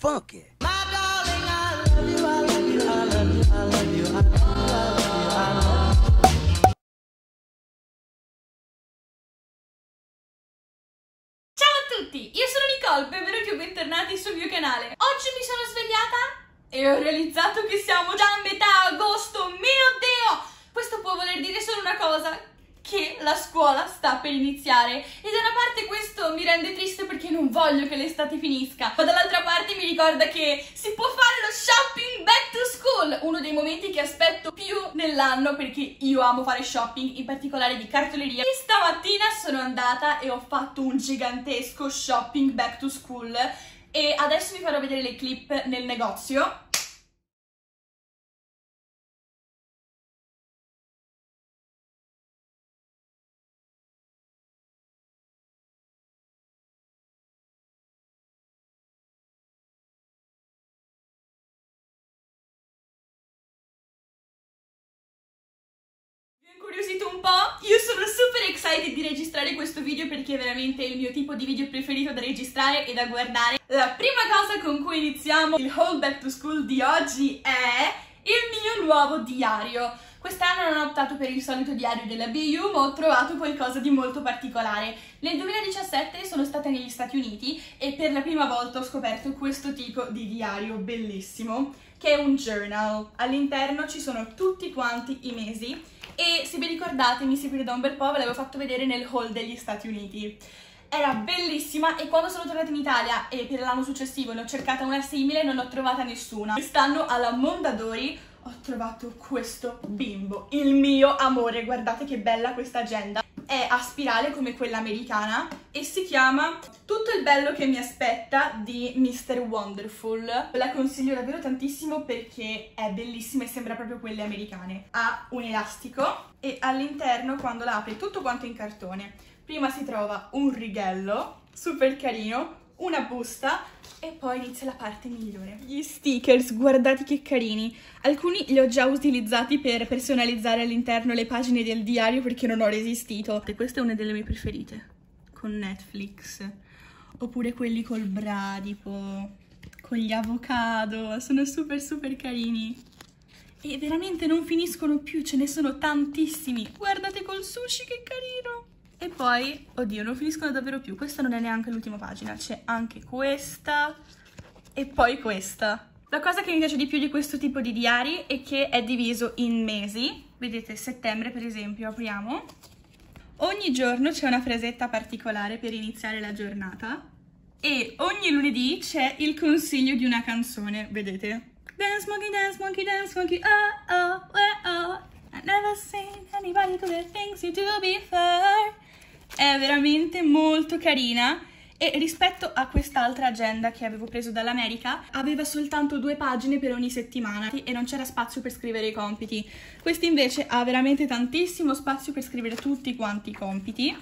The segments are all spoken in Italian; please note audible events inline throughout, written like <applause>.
Funky. Ciao a tutti, io sono Nicole, benvenuti o bentornati sul mio canale. Oggi mi sono svegliata e ho realizzato che siamo già a metà agosto, mio Dio! Questo può voler dire solo una cosa, che la scuola sta per iniziare. E da una parte questo mi rende triste perché non voglio che l'estate finisca ma dall'altra parte mi ricorda che si può fare lo shopping back to school. Uno dei momenti che aspetto più nell'anno perché io amo fare shopping in particolare di cartoleria. E stamattina sono andata e ho fatto un gigantesco shopping back to school. E adesso vi farò vedere le clip nel negozio incuriosito un po', io sono super excited di registrare questo video perché è veramente il mio tipo di video preferito da registrare e da guardare. La prima cosa con cui iniziamo il Hold Back to School di oggi è il mio nuovo diario. Quest'anno non ho optato per il solito diario della BU, ma ho trovato qualcosa di molto particolare. Nel 2017 sono stata negli Stati Uniti e per la prima volta ho scoperto questo tipo di diario bellissimo, che è un journal. All'interno ci sono tutti quanti i mesi e se vi ricordate, mi seguite da un bel po', ve l'avevo fatto vedere nel hall degli Stati Uniti. Era bellissima e quando sono tornata in Italia e per l'anno successivo ne ho cercata una simile non ho trovata nessuna. Quest'anno alla Mondadori ho trovato questo bimbo, il mio amore, guardate che bella questa agenda. È a spirale come quella americana e si chiama Tutto il bello che mi aspetta di Mr. Wonderful. La consiglio davvero tantissimo perché è bellissima e sembra proprio quelle americane. Ha un elastico e all'interno quando la apri tutto quanto in cartone. Prima si trova un righello super carino, una busta e poi inizia la parte migliore. Gli stickers, guardate che carini. Alcuni li ho già utilizzati per personalizzare all'interno le pagine del diario perché non ho resistito. E questa è una delle mie preferite, con Netflix. Oppure quelli col bradipo, con gli avocado, sono super super carini. E veramente non finiscono più, ce ne sono tantissimi. Guardate col sushi che carino! E poi, oddio, non finiscono davvero più. Questa non è neanche l'ultima pagina. C'è anche questa e poi questa. La cosa che mi piace di più di questo tipo di diari è che è diviso in mesi. Vedete, settembre per esempio, apriamo. Ogni giorno c'è una frasetta particolare per iniziare la giornata. E ogni lunedì c'è il consiglio di una canzone, vedete? Dance monkey, dance monkey, dance monkey, oh oh, oh oh. I never seen anybody do the things you do before è veramente molto carina e rispetto a quest'altra agenda che avevo preso dall'America aveva soltanto due pagine per ogni settimana e non c'era spazio per scrivere i compiti. Questa invece ha veramente tantissimo spazio per scrivere tutti quanti i compiti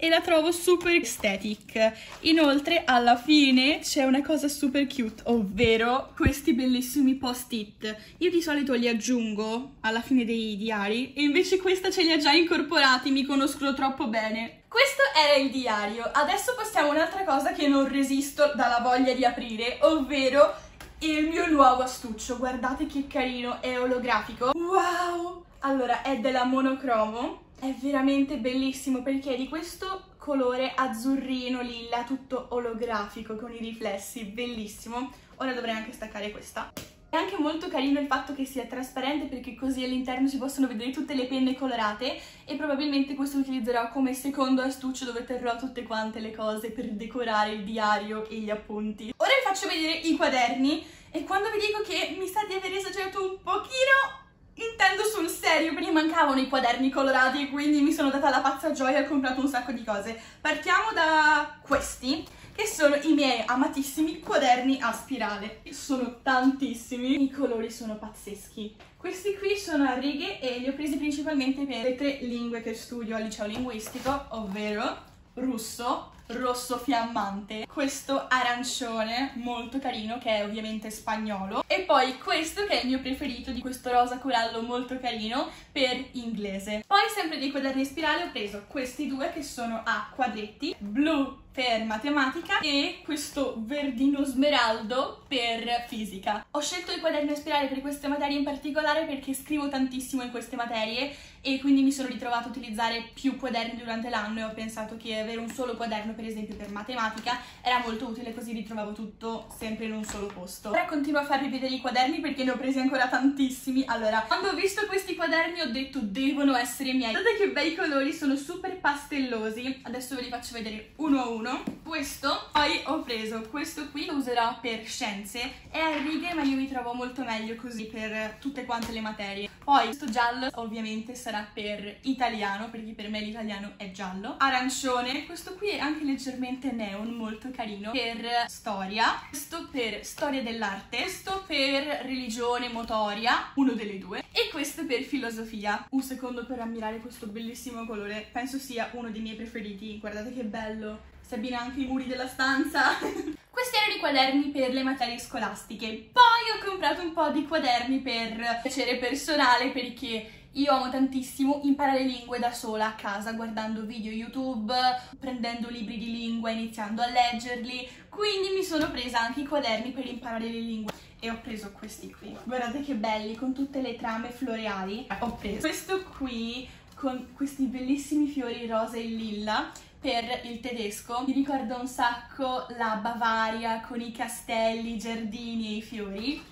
e la trovo super aesthetic. Inoltre alla fine c'è una cosa super cute, ovvero questi bellissimi post-it. Io di solito li aggiungo alla fine dei diari e invece questa ce li ha già incorporati, mi conoscono troppo bene. Questo era il diario, adesso passiamo a un'altra cosa che non resisto dalla voglia di aprire, ovvero il mio nuovo astuccio. Guardate che carino, è olografico. Wow! Allora, è della monocromo è veramente bellissimo perché è di questo colore azzurrino lilla, tutto olografico con i riflessi, bellissimo. Ora dovrei anche staccare questa. È anche molto carino il fatto che sia trasparente perché così all'interno si possono vedere tutte le penne colorate e probabilmente questo lo utilizzerò come secondo astuccio dove terrò tutte quante le cose per decorare il diario e gli appunti. Ora vi faccio vedere i quaderni e quando vi dico che mi sa di aver esagerato un pochino intendo sul serio, perché mancavano i quaderni colorati quindi mi sono data la pazza gioia e ho comprato un sacco di cose. Partiamo da questi, che sono i miei amatissimi quaderni a spirale. Sono tantissimi, i colori sono pazzeschi. Questi qui sono a righe e li ho presi principalmente per le tre lingue che studio al liceo linguistico, ovvero russo, rosso fiammante, questo arancione molto carino che è ovviamente spagnolo e poi questo che è il mio preferito di questo rosa corallo molto carino per inglese. Poi sempre dei quaderni spirale ho preso questi due che sono a quadretti, blu per matematica e questo verdino smeraldo per fisica. Ho scelto il quaderno a spirale per queste materie in particolare perché scrivo tantissimo in queste materie e quindi mi sono ritrovata a utilizzare più quaderni durante l'anno e ho pensato che avere un solo quaderno per esempio per matematica era molto utile così ritrovavo tutto sempre in un solo posto. Ora continuo a farvi vedere i quaderni perché ne ho presi ancora tantissimi. Allora, quando ho visto questi quaderni ho detto devono essere miei. Guardate che bei colori, sono super pastellosi. Adesso ve li faccio vedere uno a uno. Questo, poi ho preso questo qui, lo userò per scienze. È a righe ma io mi trovo molto meglio così per tutte quante le materie. Poi questo giallo ovviamente sarà per italiano, perché per me l'italiano è giallo. Arancione, questo qui è anche leggermente neon, molto carino, per storia. Questo per storia dell'arte. Questo per religione motoria, uno delle due. E questo per filosofia. Un secondo per ammirare questo bellissimo colore, penso sia uno dei miei preferiti. Guardate che bello, si abbina anche i muri della stanza. <laughs> Questi erano i quaderni per le materie scolastiche. Poi ho comprato un po' di quaderni per piacere personale perché io amo tantissimo imparare lingue da sola a casa, guardando video YouTube, prendendo libri di lingua, iniziando a leggerli, quindi mi sono presa anche i quaderni per imparare le lingue e ho preso questi qui. Guardate che belli, con tutte le trame floreali. Ho preso questo qui con questi bellissimi fiori rosa e lilla per il tedesco. Mi ricorda un sacco la Bavaria con i castelli, i giardini e i fiori.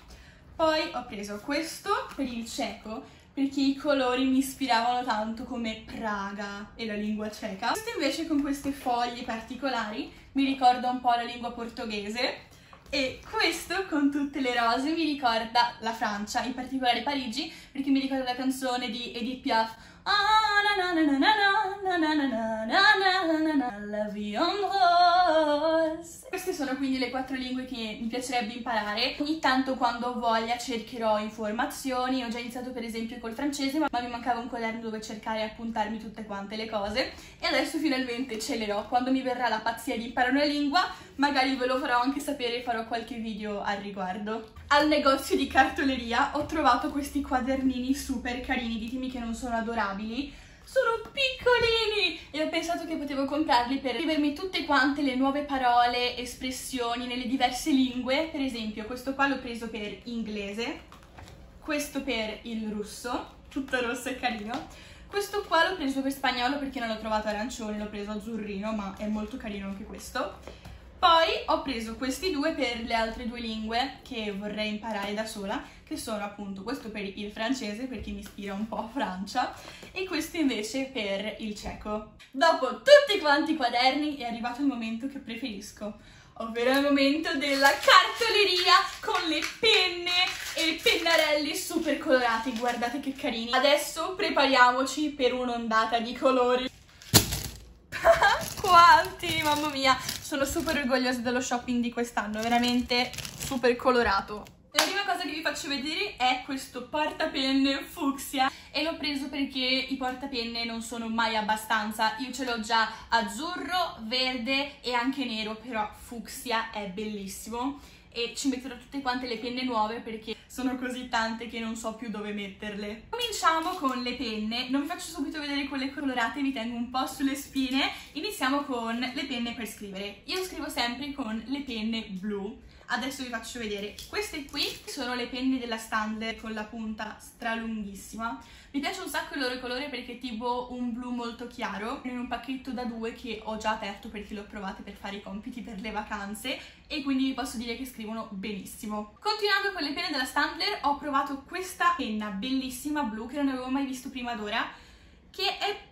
Poi ho preso questo per il ceco perché i colori mi ispiravano tanto come Praga e la lingua ceca. Questo invece con queste foglie particolari mi ricorda un po' la lingua portoghese e questo con tutte le rose mi ricorda la Francia, in particolare Parigi, perché mi ricorda la canzone di Edith Piaf Queste sono quindi le quattro lingue che mi piacerebbe imparare. Ogni tanto quando ho voglia cercherò informazioni, ho già iniziato per esempio col francese, ma mi mancava un quaderno dove cercare e appuntarmi tutte quante le cose e adesso finalmente ce le ho. Quando mi verrà la pazzia di imparare una lingua, magari ve lo farò anche sapere e farò qualche video al riguardo. Al negozio di cartoleria ho trovato questi quadernini super carini, ditemi che non sono adorabili sono piccolini e ho pensato che potevo comprarli per scrivermi tutte quante le nuove parole, espressioni nelle diverse lingue. Per esempio, questo qua l'ho preso per inglese, questo per il russo, tutto rosso e carino. Questo qua l'ho preso per spagnolo perché non l'ho trovato arancione, l'ho preso azzurrino, ma è molto carino anche questo. Poi ho preso questi due per le altre due lingue che vorrei imparare da sola, che sono appunto questo per il francese perché mi ispira un po' a Francia e questo invece per il ceco. Dopo tutti quanti i quaderni è arrivato il momento che preferisco, ovvero il momento della cartoleria con le penne e i pennarelli super colorati, guardate che carini. Adesso prepariamoci per un'ondata di colori. <laughs> Quanti, mamma mia, sono super orgogliosa dello shopping di quest'anno, veramente super colorato. La prima cosa che vi faccio vedere è questo portapenne fucsia e l'ho preso perché i portapenne non sono mai abbastanza. Io ce l'ho già azzurro, verde e anche nero, però fucsia è bellissimo e ci metterò tutte quante le penne nuove perché sono così tante che non so più dove metterle. Cominciamo con le penne, non vi faccio subito vedere quelle colorate, vi tengo un po' sulle spine. Iniziamo con le penne per scrivere. Io scrivo sempre con le penne blu adesso vi faccio vedere. Queste qui sono le penne della Standard con la punta stralunghissima. Mi piace un sacco il loro colore perché è tipo un blu molto chiaro. In un pacchetto da due che ho già aperto perché l'ho provate per fare i compiti per le vacanze e quindi vi posso dire che scrivono benissimo. Continuando con le penne della Standard ho provato questa penna bellissima blu che non avevo mai visto prima d'ora che è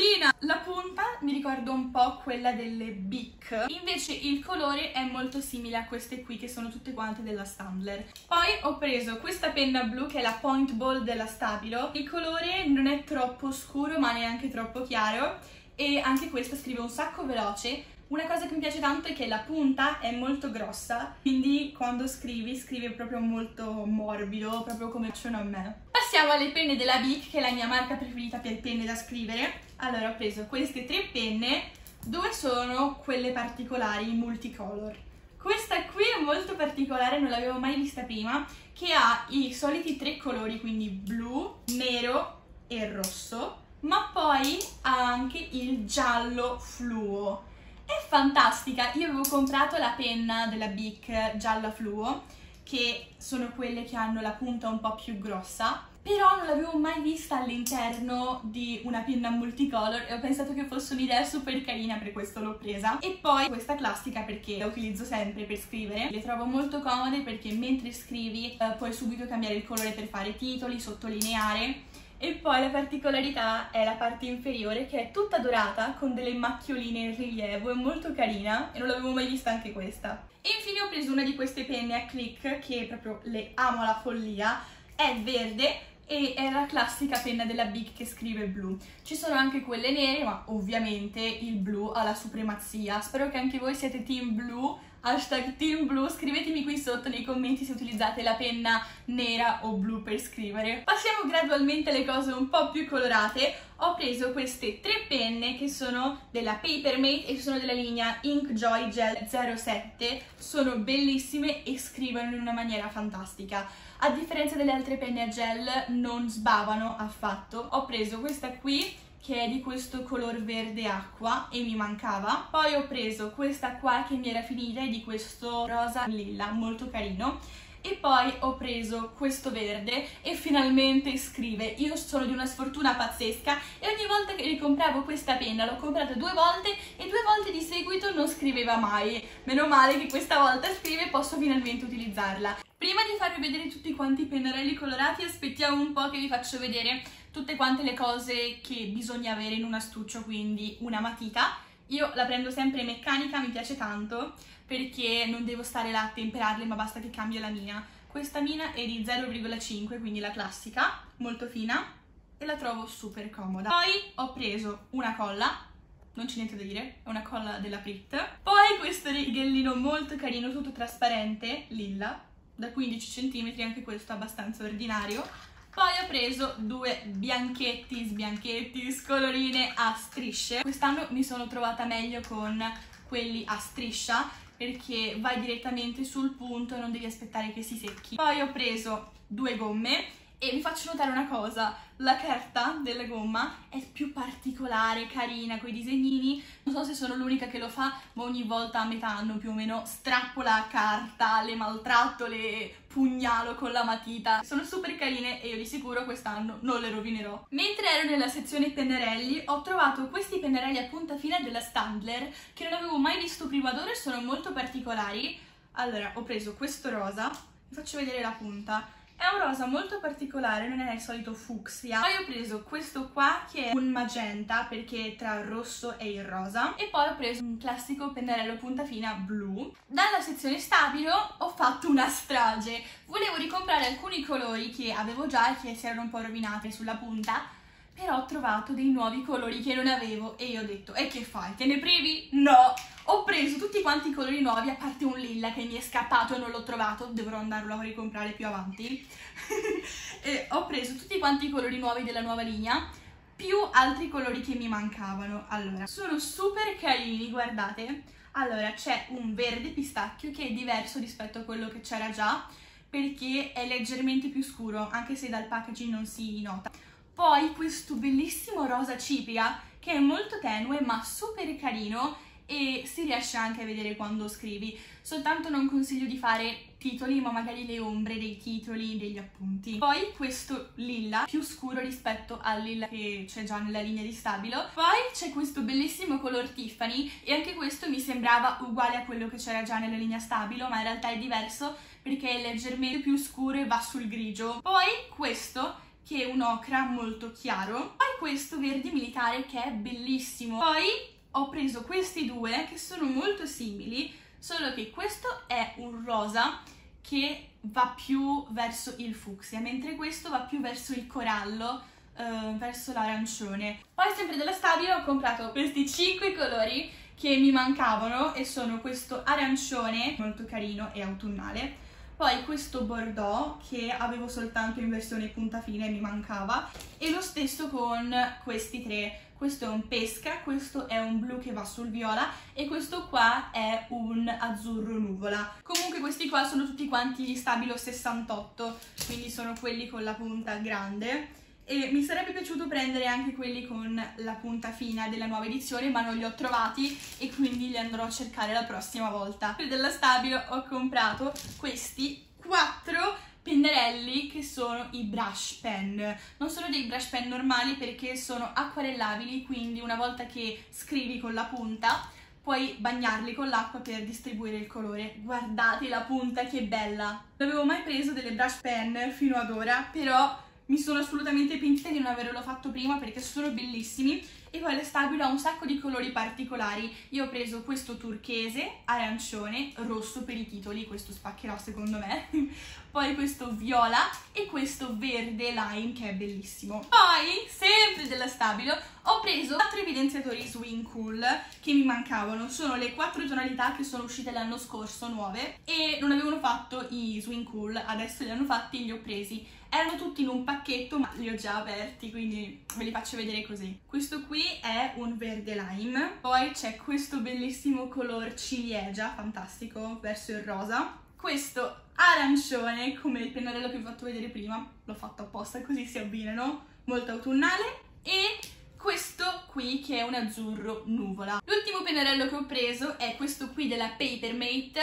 piccolina la punta mi ricorda un po' quella delle Bic. Invece il colore è molto simile a queste qui che sono tutte quante della Stumbler. Poi ho preso questa penna blu che è la Point Ball della Stabilo. Il colore non è troppo scuro ma neanche troppo chiaro. E anche questa scrive un sacco veloce. Una cosa che mi piace tanto è che la punta è molto grossa, quindi quando scrivi, scrivi proprio molto morbido, proprio come piacciono a me. Passiamo alle penne della Bic, che è la mia marca preferita per penne da scrivere. Allora ho preso queste tre penne, due sono quelle particolari, multicolor. Questa qui è molto particolare, non l'avevo mai vista prima, che ha i soliti tre colori, quindi blu, nero e rosso, ma poi ha anche il giallo fluo è fantastica, io avevo comprato la penna della Bic gialla fluo, che sono quelle che hanno la punta un po' più grossa, però non l'avevo mai vista all'interno di una penna multicolor e ho pensato che fosse un'idea super carina, per questo l'ho presa. E poi questa classica perché la utilizzo sempre per scrivere, le trovo molto comode perché mentre scrivi eh, puoi subito cambiare il colore per fare titoli, sottolineare e poi la particolarità è la parte inferiore che è tutta dorata con delle macchioline in rilievo, è molto carina e non l'avevo mai vista anche questa. E infine ho preso una di queste penne a click che proprio le amo alla follia, è verde e è la classica penna della Big che scrive blu. Ci sono anche quelle nere, ma ovviamente il blu ha la supremazia. Spero che anche voi siete team blu hashtag team blu, scrivetemi qui sotto nei commenti se utilizzate la penna nera o blu per scrivere. Passiamo gradualmente alle cose un po' più colorate. Ho preso queste tre penne che sono della Papermate e sono della linea Ink Joy Gel 07. Sono bellissime e scrivono in una maniera fantastica. A differenza delle altre penne a gel non sbavano affatto. Ho preso questa qui che è di questo color verde acqua e mi mancava. Poi ho preso questa qua che mi era finita, è di questo rosa lilla, molto carino. E poi ho preso questo verde e finalmente scrive. Io sono di una sfortuna pazzesca e ogni volta che ricompravo questa penna l'ho comprata due volte e due volte di seguito non scriveva mai. Meno male che questa volta scrive e posso finalmente utilizzarla. Prima di farvi vedere tutti quanti i pennarelli colorati aspettiamo un po' che vi faccio vedere tutte quante le cose che bisogna avere in un astuccio, quindi una matita. Io la prendo sempre meccanica, mi piace tanto, perché non devo stare là a temperarle, ma basta che cambio la mina. Questa mina è di 0,5, quindi la classica, molto fina, e la trovo super comoda. Poi ho preso una colla, non c'è niente da dire, è una colla della Prit. Poi questo righellino molto carino, tutto trasparente, lilla, da 15 cm, anche questo abbastanza ordinario poi ho preso due bianchetti, sbianchetti, scolorine a strisce. Quest'anno mi sono trovata meglio con quelli a striscia perché vai direttamente sul punto e non devi aspettare che si secchi. Poi ho preso due gomme e vi faccio notare una cosa, la carta della gomma è più particolare, carina, con i disegnini. Non so se sono l'unica che lo fa, ma ogni volta a metà anno più o meno strappo la carta, le maltratto, le pugnalo con la matita. Sono super carine e io di sicuro quest'anno non le rovinerò. Mentre ero nella sezione pennarelli ho trovato questi pennarelli a punta fine della Standler che non avevo mai visto prima d'ora e sono molto particolari. Allora, ho preso questo rosa, vi faccio vedere la punta è un rosa molto particolare, non è il solito fucsia. Poi ho preso questo qua che è un magenta perché è tra il rosso e il rosa. E poi ho preso un classico pennarello punta fina blu. Dalla sezione stabilo ho fatto una strage. Volevo ricomprare alcuni colori che avevo già e che si erano un po' rovinati sulla punta però ho trovato dei nuovi colori che non avevo e io ho detto e che fai? Te ne privi? No! Ho preso tutti quanti i colori nuovi a parte un lilla che mi è scappato e non l'ho trovato, dovrò andarlo a ricomprare più avanti <laughs> ho preso tutti quanti i colori nuovi della nuova linea più altri colori che mi mancavano. Allora, sono super carini, guardate. Allora, c'è un verde pistacchio che è diverso rispetto a quello che c'era già perché è leggermente più scuro, anche se dal packaging non si nota. Poi questo bellissimo rosa cipria che è molto tenue ma super carino e si riesce anche a vedere quando scrivi. Soltanto non consiglio di fare titoli, ma magari le ombre dei titoli, degli appunti. Poi questo lilla, più scuro rispetto al lilla che c'è già nella linea di stabilo. Poi c'è questo bellissimo color Tiffany e anche questo mi sembrava uguale a quello che c'era già nella linea stabilo, ma in realtà è diverso perché è leggermente più scuro e va sul grigio. Poi questo che è un ocra molto chiaro. Poi questo verde militare che è bellissimo. Poi ho preso questi due che sono molto simili, solo che questo è un rosa che va più verso il fucsia, mentre questo va più verso il corallo, eh, verso l'arancione. Poi sempre della Stabilo ho comprato questi 5 colori che mi mancavano e sono questo arancione molto carino e autunnale, poi questo bordeaux che avevo soltanto in versione punta fine mi mancava e lo stesso con questi tre questo è un pesca, questo è un blu che va sul viola e questo qua è un azzurro nuvola. Comunque questi qua sono tutti quanti gli stabilo 68, quindi sono quelli con la punta grande e mi sarebbe piaciuto prendere anche quelli con la punta fina della nuova edizione ma non li ho trovati e quindi li andrò a cercare la prossima volta. Della Stabilo ho comprato questi quattro pennarelli che sono i brush pen. Non sono dei brush pen normali perché sono acquarellabili, quindi una volta che scrivi con la punta puoi bagnarli con l'acqua per distribuire il colore. Guardate la punta che bella! Non avevo mai preso delle brush pen fino ad ora, però mi sono assolutamente pentita di non averlo fatto prima perché sono bellissimi e poi la Stabilo ha un sacco di colori particolari. Io ho preso questo turchese, arancione, rosso per i titoli, questo spaccherò secondo me, <laughs> poi questo viola e questo verde lime che è bellissimo. Poi, sempre della Stabilo, ho preso quattro evidenziatori Swing Cool che mi mancavano. Sono le quattro tonalità che sono uscite l'anno scorso, nuove, e non avevano fatto i Swing Cool, adesso li hanno fatti e li ho presi. Erano tutti in un pacchetto, ma li ho già aperti, quindi ve li faccio vedere così. Questo qui è un verde lime, poi c'è questo bellissimo color ciliegia, fantastico, verso il rosa. Questo arancione, come il pennarello che vi ho fatto vedere prima, l'ho fatto apposta così si abbinano, molto autunnale. E questo qui che è un azzurro nuvola. L'ultimo pennarello che ho preso è questo qui della Papermate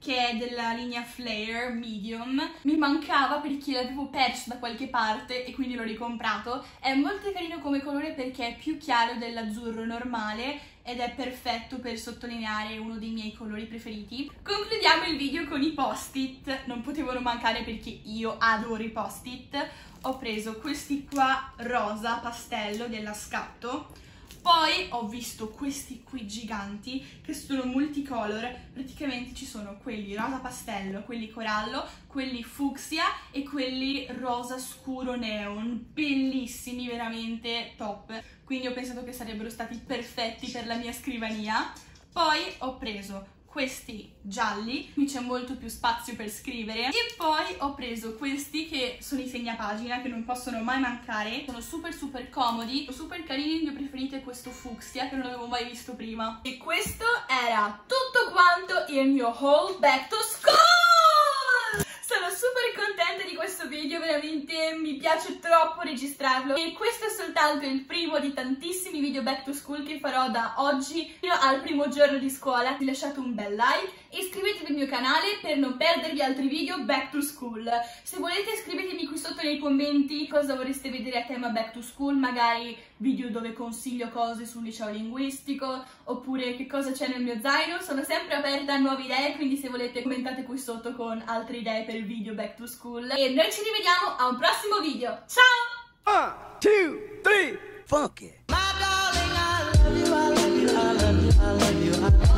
che è della linea Flare Medium. Mi mancava perché l'avevo perso da qualche parte e quindi l'ho ricomprato. È molto carino come colore perché è più chiaro dell'azzurro normale ed è perfetto per sottolineare uno dei miei colori preferiti. Concludiamo il video con i post-it, non potevano mancare perché io adoro i post-it. Ho preso questi qua rosa pastello della Scatto poi ho visto questi qui giganti che sono multicolor, praticamente ci sono quelli rosa pastello, quelli corallo, quelli fucsia e quelli rosa scuro neon, bellissimi, veramente top. Quindi ho pensato che sarebbero stati perfetti per la mia scrivania. Poi ho preso questi gialli, qui c'è molto più spazio per scrivere. E poi ho preso questi che sono i segnapagina che non possono mai mancare, sono super super comodi, super carini, il mio preferito è questo fucsia che non avevo mai visto prima. E questo era tutto quanto il mio haul back to school! Sono super contenta di questo video, veramente mi piace troppo registrarlo e questo è soltanto il primo di tantissimi video back to school che farò da oggi fino al primo giorno di scuola. Lasciate un bel like, iscrivetevi al mio canale per non perdervi altri video back to school. Se volete scrivetemi qui sotto nei commenti cosa vorreste vedere a tema back to school, magari video dove consiglio cose sul liceo linguistico oppure che cosa c'è nel mio zaino. Sono sempre aperta a nuove idee, quindi se volete commentate qui sotto con altre idee per il video back to school. E noi ci rivediamo a un prossimo video. Ciao! One, two, three, funky! My darling, I love you, I love you, I love you, I love you. I love you.